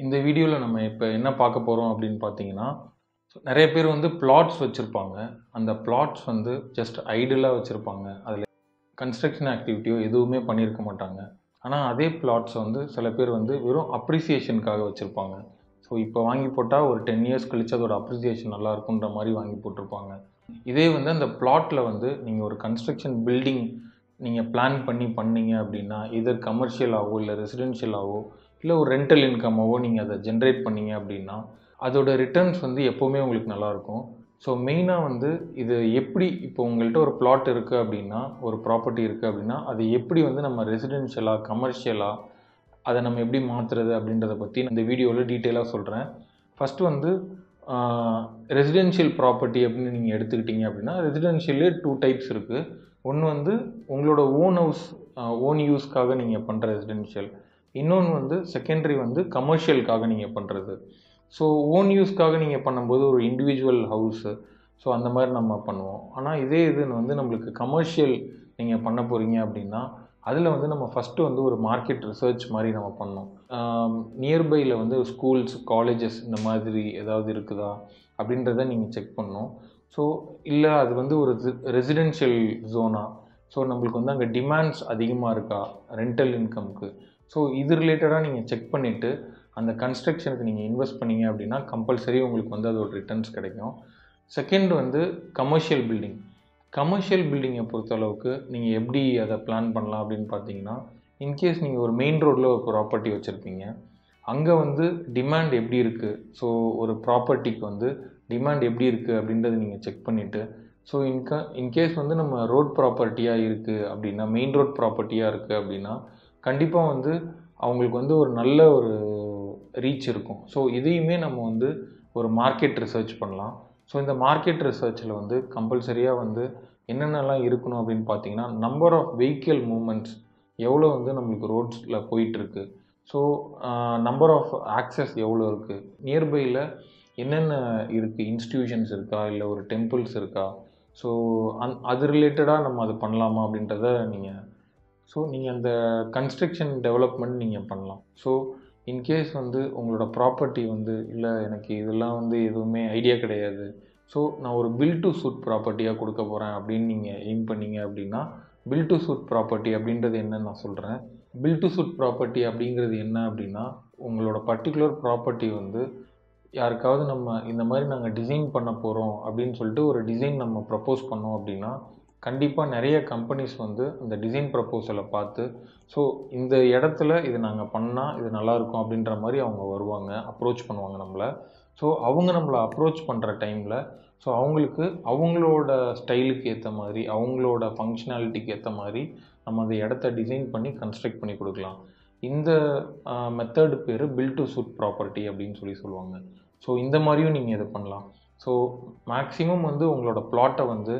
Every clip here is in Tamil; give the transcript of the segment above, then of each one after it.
இந்த வீடியோவில் நம்ம இப்போ என்ன பார்க்க போகிறோம் அப்படின்னு பார்த்தீங்கன்னா நிறைய பேர் வந்து பிளாட்ஸ் வச்சுருப்பாங்க. அந்த பிளாட்ஸ் வந்து ஜஸ்ட் ஐடியலாக வச்சுருப்பாங்க. அதில் கன்ஸ்ட்ரக்ஷன் ஆக்டிவிட்டியோ எதுவுமே பண்ணியிருக்க மாட்டாங்க. ஆனால் அதே பிளாட்ஸ் வந்து சில பேர் வந்து வெறும் அப்ரிசியேஷனுக்காக வச்சுருப்பாங்க. ஸோ இப்போ வாங்கி போட்டால் ஒரு டென் இயர்ஸ் கழிச்சு அதோட அப்ரிசியேஷன் நல்லா இருக்குன்ற மாதிரி வாங்கி போட்டிருப்பாங்க. இதே வந்து அந்த பிளாட்டில் வந்து நீங்கள் ஒரு கன்ஸ்ட்ரக்ஷன் பில்டிங் நீங்கள் பிளான் பண்ணி பண்ணீங்க அப்படின்னா இதர் கமர்ஷியலாகவோ இல்லை ரெசிடென்ஷியலாகவோ இல்லை ஒரு ரெண்டல் இன்கம்மாவோ நீங்கள் அதை ஜென்ரேட் பண்ணீங்க அப்படின்னா அதோட ரிட்டர்ன்ஸ் வந்து எப்போவுமே உங்களுக்கு நல்லாயிருக்கும் ஸோ மெயினாக வந்து இது எப்படி இப்போ உங்கள்கிட்ட ஒரு பிளாட் இருக்குது அப்படின்னா ஒரு ப்ராப்பர்ட்டி இருக்குது அப்படின்னா அது எப்படி வந்து நம்ம ரெசிடென்ஷியலாக கமர்ஷியலாக அதை நம்ம எப்படி மாற்றுறது அப்படின்றத பற்றி இந்த வீடியோவில் டீட்டெயிலாக சொல்கிறேன் ஃபஸ்ட்டு வந்து ரெசிடென்ஷியல் ப்ராப்பர்ட்டி அப்படின்னு நீங்கள் எடுத்துக்கிட்டீங்க அப்படின்னா ரெசிடென்ஷியல்லே டூ டைப்ஸ் இருக்குது ஒன்று வந்து உங்களோட ஓன் ஹவுஸ் ஓன் யூஸ்க்காக நீங்கள் பண்ணுற ரெசிடென்ஷியல் இன்னொன்று வந்து செகண்டரி வந்து கமர்ஷியலுக்காக நீங்கள் பண்ணுறது ஸோ ஓன் யூஸ்க்காக நீங்கள் பண்ணும்போது ஒரு இண்டிவிஜுவல் ஹவுஸு ஸோ அந்த மாதிரி நம்ம பண்ணுவோம். ஆனால் இதே இது வந்து நம்மளுக்கு கமர்ஷியல் நீங்கள் பண்ண போகிறீங்க அப்படின்னா அதில் வந்து நம்ம ஃபஸ்ட்டு வந்து ஒரு மார்க்கெட் ரிசர்ச் மாதிரி நம்ம பண்ணோம் நியர்பையில் வந்து ஸ்கூல்ஸ் காலேஜஸ் இந்த மாதிரி ஏதாவது இருக்குதா அப்படின்றத நீங்கள் செக் பண்ணோம் ஸோ இல்லை அது வந்து ஒரு ரெசிடென்ஷியல் ஜோனா ஸோ நம்மளுக்கு வந்து அங்கே டிமாண்ட்ஸ் அதிகமாக இருக்கா? ரெண்டல் இன்கம்க்கு ஸோ இது ரிலேட்டடாக நீங்கள் செக் பண்ணிவிட்டு அந்த கன்ஸ்ட்ரக்ஷனுக்கு நீங்கள் இன்வெஸ்ட் பண்ணீங்க அப்படின்னா கம்பல்சரி உங்களுக்கு வந்து அதோட ரிட்டர்ன்ஸ் கிடைக்கும். செகண்ட் வந்து கமர்ஷியல் பில்டிங் கமர்ஷியல் பில்டிங்கை பொறுத்தளவுக்கு நீங்கள் எப்படி அதை பிளான் பண்ணலாம் அப்படின்னு பார்த்தீங்கன்னா இன்கேஸ் நீங்கள் ஒரு மெயின் ரோட்டில் ஒரு ப்ராப்பர்ட்டி வச்சுருப்பீங்க அங்கே வந்து டிமாண்ட் எப்படி இருக்குது ஸோ ஒரு ப்ராப்பர்ட்டிக்கு வந்து டிமாண்ட் எப்படி இருக்குது அப்படின்றத நீங்கள் செக் பண்ணிவிட்டு ஸோ இன்க இன்கேஸ் வந்து நம்ம ரோட் ப்ராப்பர்ட்டியாக இருக்குது அப்படின்னா மெயின் ரோட் ப்ராப்பர்ட்டியாக இருக்குது அப்படின்னா கண்டிப்பாக வந்து அவங்களுக்கு வந்து ஒரு நல்ல ஒரு ரீச் இருக்கும். ஸோ இதையுமே நம்ம வந்து ஒரு மார்க்கெட் ரிசர்ச் பண்ணலாம். ஸோ இந்த மார்க்கெட் ரிசர்ச்சில் வந்து கம்பல்சரியாக வந்து என்னென்னலாம் இருக்கணும் அப்படின்னு பார்த்தீங்கன்னா நம்பர் ஆஃப் வெஹிக்கிள் மூமெண்ட்ஸ் எவ்வளோ வந்து நம்மளுக்கு ரோட்ஸில் போயிட்டுருக்கு. ஸோ நம்பர் ஆஃப் ஆக்சஸ் எவ்வளோ இருக்குது நியர்பையில் என்னென்ன இருக்குது இன்ஸ்டியூஷன்ஸ் இருக்கா? இல்லை ஒரு டெம்பிள்ஸ் இருக்கா? ஸோ அந் அது ரிலேட்டடாக நம்ம அது பண்ணலாமா அப்படின்றத நீங்கள் ஸோ நீங்கள் அந்த கன்ஸ்ட்ரக்ஷன் டெவலப்மெண்ட் நீங்கள் பண்ணலாம். ஸோ இன்கேஸ் வந்து உங்களோட ப்ராப்பர்ட்டி வந்து இல்லை எனக்கு இதெல்லாம் வந்து எதுவுமே ஐடியா கிடையாது. ஸோ நான் ஒரு பில் டு சூட் ப்ராப்பர்ட்டியாக கொடுக்க போகிறேன் அப்படின்னு நீங்கள் எய்ம் பண்ணீங்க அப்படின்னா பில் டு சூட் ப்ராப்பர்ட்டி அப்படின்றது என்னன்னு நான் சொல்கிறேன் பில் டு சூட் ப்ராப்பர்ட்டி அப்படிங்கிறது என்ன அப்படின்னா உங்களோட பர்டிகுலர் ப்ராப்பர்ட்டி வந்து யாருக்காவது நம்ம இந்த மாதிரி நாங்கள் டிசைன் பண்ண போகிறோம் அப்படின்னு சொல்லிட்டு ஒரு டிசைன் நம்ம ப்ரப்போஸ் பண்ணோம் அப்படின்னா கண்டிப்பாக நிறைய கம்பெனிஸ் வந்து அந்த டிசைன் ப்ரப்போசலை பார்த்து ஸோ இந்த இடத்துல இது நாங்கள் பண்ணால் இது நல்லாயிருக்கும் அப்படின்ற மாதிரி அவங்க வருவாங்க அப்ரோச் பண்ணுவாங்க நம்மளை. ஸோ அவங்க நம்மளை அப்ரோச் பண்ணுற டைமில் ஸோ அவங்களுக்கு அவங்களோட ஸ்டைலுக்கு ஏற்ற மாதிரி அவங்களோட ஃபங்க்ஷனாலிட்டிக்கு ஏற்ற மாதிரி நம்ம அந்த இடத்த டிசைன் பண்ணி கன்ஸ்ட்ரக்ட் பண்ணி கொடுக்கலாம். இந்த மெத்தடு பேர் பில் டு சூட் ப்ராப்பர்ட்டி அப்படின்னு சொல்லி சொல்லுவாங்க. ஸோ இந்த மாதிரியும் நீங்கள் இதை பண்ணலாம். ஸோ மேக்ஸிமம் வந்து உங்களோட ப்ளாட்டை வந்து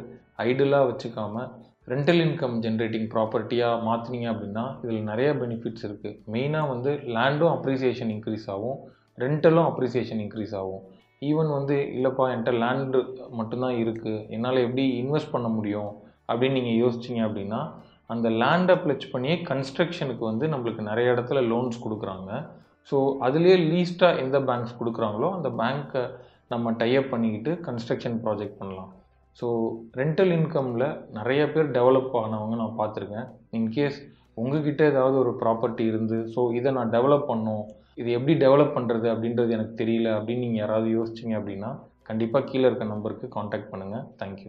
ஐடலாக வச்சுக்காம ரெண்டல் இன்கம் ஜென்ரேட்டிங் ப்ராப்பர்ட்டியாக மாற்றினீங்க அப்படின்னா இதில் நிறைய பெனிஃபிட்ஸ் இருக்குது மெயினாக வந்து லேண்டும் அப்ரிசியேஷன் இன்க்ரீஸ் ஆகும். ரெண்டலும் அப்ரிசியேஷன் இன்க்ரீஸ் ஆகும். ஈவன் வந்து இல்லைப்பா என்கிட்ட லேண்டு மட்டும்தான் இருக்குது என்னால் எப்படி இன்வெஸ்ட் பண்ண முடியும்? அப்படின்னு நீங்கள் யோசிச்சிங்க அப்படின்னா அந்த லேண்டை பிளச் பண்ணியே கன்ஸ்ட்ரக்ஷனுக்கு வந்து நம்மளுக்கு நிறைய இடத்துல லோன்ஸ் கொடுக்குறாங்க. ஸோ அதுலேயே லீஸ்ட்டாக எந்த பேங்க்ஸ் கொடுக்குறாங்களோ அந்த பேங்க்கை நம்ம டைப் பண்ணிக்கிட்டு கன்ஸ்ட்ரக்ஷன் ப்ராஜெக்ட் பண்ணலாம். ஸோ ரெண்டல் இன்கமில் நிறைய பேர் டெவலப் ஆனவங்க நான் பார்த்துருக்கேன். இன்கேஸ் உங்ககிட்ட ஏதாவது ஒரு ப்ராப்பர்ட்டி இருந்து ஸோ இதை நான் டெவலப் பண்ணோம் இது எப்படி டெவலப் பண்ணுறது அப்படின்றது எனக்கு தெரியல அப்படின்னு நீங்கள் யாராவது யோசிச்சிங்க அப்படின்னா கண்டிப்பாக கீழே இருக்க நம்பருக்கு காண்டாக்ட் பண்ணுங்கள் தேங்க்யூ